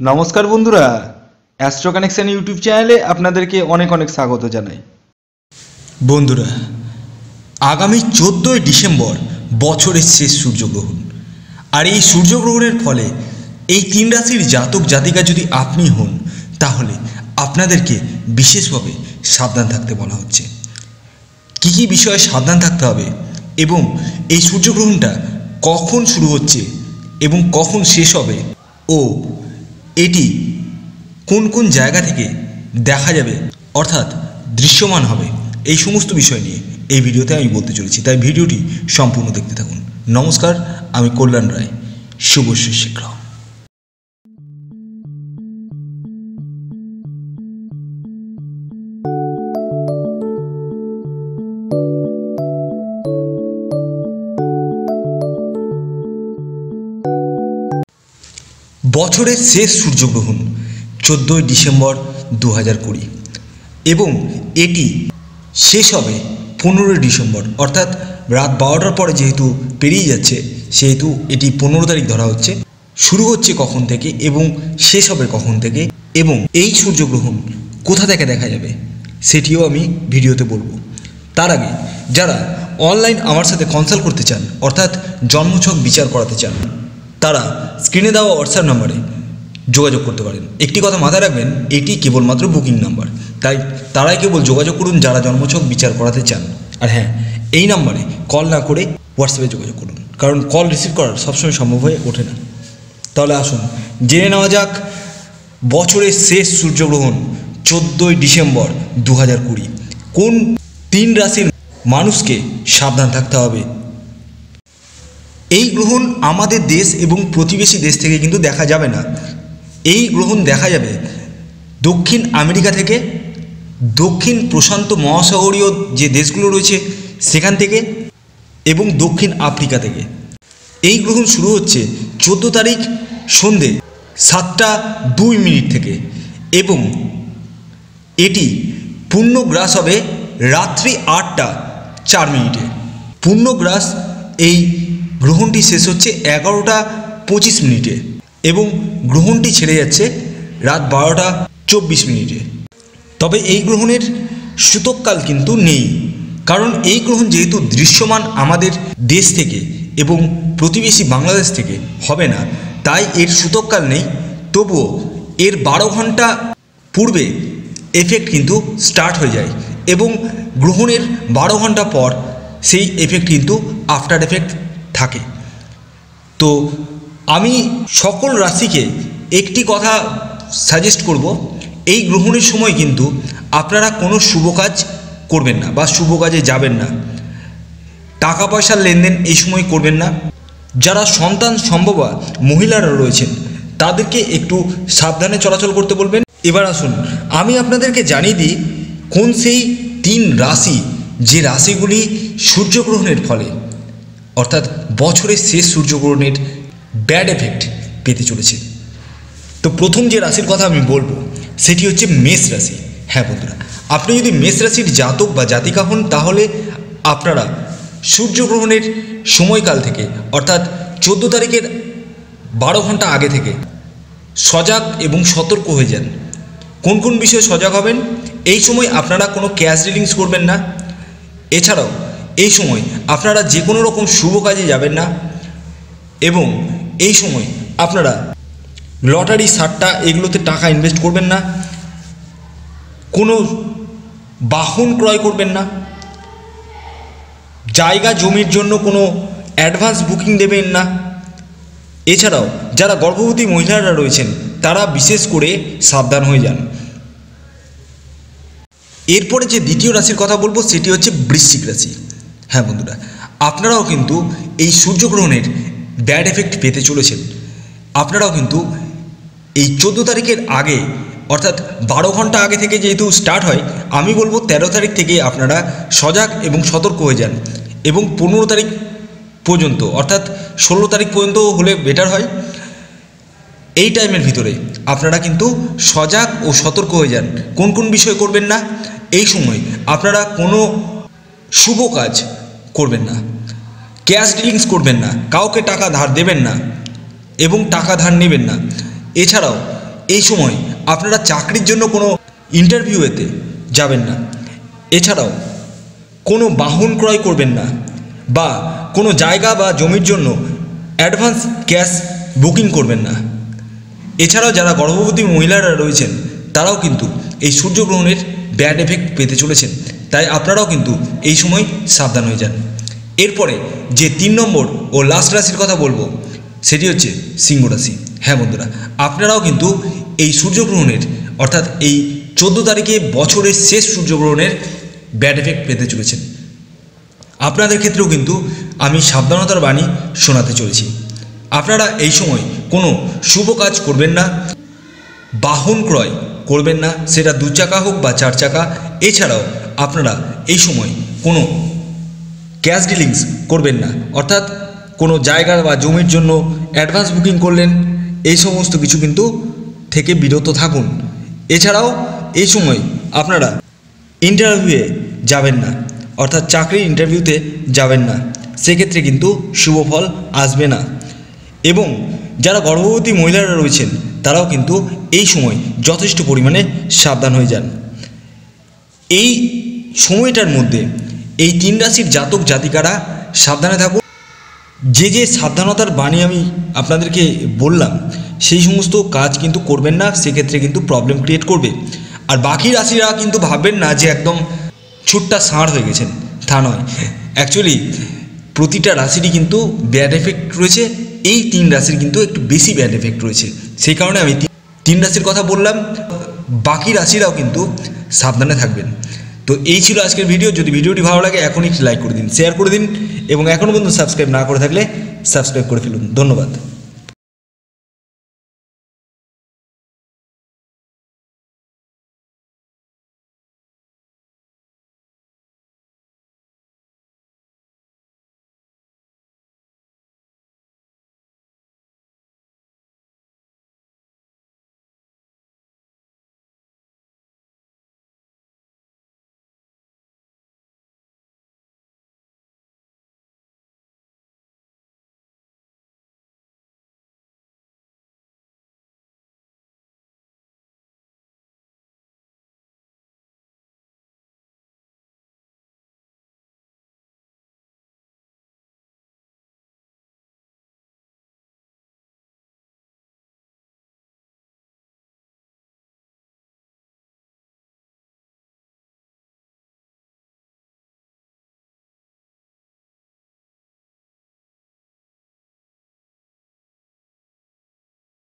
নমস্কার বন্ধুরা astro connection YouTube চ্যানেলে আপনাদেরকে অনেক অনেক স্বাগত জানাই। বন্ধুরা, আগামী চোদ্দোই ডিসেম্বর বছরের শেষ সূর্যগ্রহণ। আর এই সূর্যগ্রহণের ফলে এই তিন রাশির জাতক জাতিকা যদি আপনি হন, তাহলে আপনাদেরকে বিশেষভাবে সাবধান থাকতে বলা হচ্ছে। কী কী বিষয়ে সাবধান থাকতে হবে এবং এই সূর্যগ্রহণটা কখন শুরু হচ্ছে এবং কখন শেষ হবে ও এটি কোন কোন জায়গা থেকে দেখা যাবে অর্থাৎ দৃশ্যমান হবে এই সমস্ত বিষয় নিয়ে এই ভিডিওতে আমি বলতে চলেছি। তাই ভিডিওটি সম্পূর্ণ দেখতে থাকুন। নমস্কার, আমি কল্যাণ রায়। শুভশ্রী শীঘ্র বছরের শেষ সূর্যগ্রহণ, চোদ্দোই ডিসেম্বর দু হাজার কুড়ি। এবং এটি শেষ হবে পনেরোই ডিসেম্বর, অর্থাৎ রাত বারোটার পরে যেহেতু পেরিয়ে যাচ্ছে, সেহেতু এটি পনেরো তারিখ ধরা হচ্ছে, শুরু হচ্ছে কখন থেকে এবং শেষ হবে কখন থেকে, এবং এই সূর্যগ্রহণ কোথা থেকে দেখা যাবে, সেটিও আমি ভিডিওতে বলব। তার আগে, যারা অনলাইন আমার সাথে কনসাল্ট করতে চান, অর্থাৎ জন্মছক বিচার করাতে চান তারা স্ক্রিনে দেওয়া হোয়াটসঅ্যাপ নাম্বারে যোগাযোগ করতে পারেন। একটি কথা মাথায় রাখবেন, এটি কেবলমাত্র বুকিং নাম্বার তাই তারাই কেবল যোগাযোগ করুন যারা জন্মছক বিচার করাতে চান। আর হ্যাঁ এই নাম্বারে কল না করে হোয়াটসঅ্যাপে যোগাযোগ করুন, কারণ কল রিসিভ করার সবসময় সম্ভব হয়ে ওঠে না। তাহলে আসুন, জেনে নেওয়া যাক, বছরের শেষ সূর্যগ্রহণ চোদ্দোই ডিসেম্বর দু হাজার কুড়ি। কোন তিন রাশির মানুষকে সাবধান থাকতে হবে? এই গ্রহণ আমাদের দেশ এবং প্রতিবেশী দেশ থেকে কিন্তু দেখা যাবে না। এই গ্রহণ দেখা যাবে দক্ষিণ আমেরিকা থেকে, দক্ষিণ প্রশান্ত মহাসাগরীয় যে দেশগুলো রয়েছে সেখান থেকে এবং দক্ষিণ আফ্রিকা থেকে। এই গ্রহণ শুরু হচ্ছে চোদ্দ তারিখ সন্ধে সাতটা দুই মিনিট থেকে এবং এটি পূর্ণগ্রাস হবে রাত্রি আটটা চার মিনিটে। পূর্ণগ্রাস এই গ্রহণটি শেষ হচ্ছে এগারোটা পঁচিশ মিনিটে এবং গ্রহণটি ছেড়ে যাচ্ছে রাত বারোটা চব্বিশ মিনিটে। তবে এই গ্রহণের সূতককাল কিন্তু নেই, কারণ এই গ্রহণ যেহেতু দৃশ্যমান আমাদের দেশ থেকে এবং প্রতিবেশী বাংলাদেশ থেকে হবে না, তাই এর সূতককাল নেই। তবুও এর বারো ঘণ্টা পূর্বে এফেক্ট কিন্তু স্টার্ট হয়ে যায় এবং গ্রহণের বারো ঘণ্টা পর সেই এফেক্ট কিন্তু আফটার এফেক্ট থাকে। তো আমি সকল রাশিকে একটি কথা সাজেস্ট করব, এই গ্রহণের সময় কিন্তু আপনারা কোনো শুভ কাজ করবেন না বা শুভ কাজে যাবেন না। টাকা পয়সার লেনদেন এই সময় করবেন না। যারা সন্তান সম্ভবা মহিলারা রয়েছেন, তাদেরকে একটু সাবধানে চলাচল করতে বলবেন। এবার আসুন, আমি আপনাদেরকে জানিয়ে দিই কোন সেই তিন রাশি যে রাশিগুলি সূর্যগ্রহণের ফলে অর্থাৎ বছরের শেষ সূর্যগ্রহণের ব্যাড এফেক্ট পেতে চলেছে। তো প্রথম যে রাশির কথা আমি বলব, সেটি হচ্ছে মেষ রাশি। হ্যাঁ বন্ধুরা, আপনি যদি মেষ রাশির জাতক বা জাতিকা হন, তাহলে আপনারা সূর্যগ্রহণের সময়কাল থেকে, অর্থাৎ চোদ্দ তারিখের বারো ঘণ্টা আগে থেকে সজাগ এবং সতর্ক হয়ে যান। কোন কোন বিষয়ে সজাগ হবেন, এই সময় আপনারা কোনো ক্যাশ রিলিংস করবেন না। এছাড়াও এই সময় আপনারা যে কোনো রকম শুভ কাজে যাবেন না এবং এই সময় আপনারা লটারি সারটা এগুলোতে টাকা ইনভেস্ট করবেন না। কোনো বাহন ক্রয় করবেন না। জায়গা, জমির জন্য কোনো অ্যাডভান্স বুকিং দেবেন না। এছাড়াও যারা গর্ভবতী মহিলারা রয়েছেন, তারা বিশেষ করে সাবধান হয়ে যান। এরপরে যে দ্বিতীয় রাশির কথা বলব, সেটি হচ্ছে বৃশ্চিক রাশি। হ্যাঁ বন্ধুরা, আপনারাও কিন্তু এই সূর্যগ্রহণের ব্যাড এফেক্ট পেতে চলেছেন। আপনারাও কিন্তু এই চোদ্দ তারিখের আগে, অর্থাৎ বারো ঘণ্টা আগে থেকে যেহেতু স্টার্ট হয়, আমি বলব তেরো তারিখ থেকে আপনারা সজাগ এবং সতর্ক হয়ে যান এবং পনেরো তারিখ পর্যন্ত, অর্থাৎ ষোলো তারিখ পর্যন্ত হলে বেটার হয়। এই টাইমের ভিতরে আপনারা কিন্তু সজাগ ও সতর্ক হয়ে যান। কোন কোন বিষয় করবেন না? এই সময় আপনারা কোনো শুভ কাজ করবেন না। ক্যাশ ডিলিংস করবেন না। কাউকে টাকা ধার দেবেন না এবং টাকা ধার নেবেন না। এছাড়াও, এই সময় আপনারা চাকরির জন্য কোনো ইন্টারভিউয়েতে যাবেন না। এছাড়াও, কোনো বাহন ক্রয় করবেন না বা কোনো জায়গা বা জমির জন্য অ্যাডভান্স ক্যাশ বুকিং করবেন না। এছাড়াও, যারা গর্ভবতী মহিলারা রয়েছেন, তারাও কিন্তু এই সূর্যগ্রহণের ব্যাড এফেক্ট পেতে চলেছেন। তাই আপনারাও কিন্তু এই সময় সাবধান হয়ে যান। এরপরে যে তিন নম্বর ও লাস্ট রাশির কথা বলব, সেটি হচ্ছে সিংহ রাশি। হ্যাঁ বন্ধুরা, আপনারাও কিন্তু এই সূর্যগ্রহণের, অর্থাৎ এই চোদ্দ তারিখে বছরের শেষ সূর্যগ্রহণের ব্যাড এফেক্ট পেতে চলেছেন। আপনাদের ক্ষেত্রেও কিন্তু আমি সাবধানতার বাণী শোনাতে চলেছি। আপনারা এই সময় কোনো শুভ কাজ করবেন না, বাহন ক্রয় করবেন না, সেটা দু চাকা হোক বা চার চাকা, এছাড়াও আপনারা এই সময় কোনো ক্যাশ ডিলিংস করবেন না। অর্থাৎ কোনো জায়গা বা জমির জন্য অ্যাডভান্স বুকিং করলেন, এই সমস্ত কিছু কিন্তু থেকে বিরত থাকুন। এছাড়াও এই সময় আপনারা ইন্টারভিউয়ে যাবেন না, অর্থাৎ চাকরির ইন্টারভিউতে যাবেন না। সেক্ষেত্রে কিন্তু শুভ ফল আসবে না। এবং যারা গর্ভবতী মহিলারা রয়েছেন, তারাও কিন্তু এই সময় যথেষ্ট পরিমাণে সাবধান হয়ে যান। এই সময়টার মধ্যে এই তিন রাশির জাতক জাতিকারা সাবধানে থাকুন। যে যে সাবধানতার বাণী আমি আপনাদেরকে বললাম, সেই সমস্ত কাজ কিন্তু করবেন না, সেক্ষেত্রে কিন্তু প্রবলেম ক্রিয়েট করবে। আর বাকি রাশিরা কিন্তু ভাববেন না যে একদম ছুটটা সাঁড় হয়ে গেছেন, তা নয়। অ্যাকচুয়ালি প্রতিটা রাশিরই কিন্তু ব্যাড এফেক্ট রয়েছে, এই তিন রাশির কিন্তু একটু বেশি ব্যাড এফেক্ট রয়েছে। সেই কারণে আমি তিন রাশির কথা বললাম, বাকি রাশিরাও কিন্তু সাবধানে থাকবেন। তো এই ছিল আজকের ভিডিও যদি ভিডিওটি ভালো লাগে, এখনই লাইক করে দিন শেয়ার করে দিন, এবং এখনও পর্যন্ত সাবস্ক্রাইব না করে থাকলে সাবস্ক্রাইব করে ফেলুন। ধন্যবাদ।